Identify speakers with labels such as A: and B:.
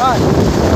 A: Olha.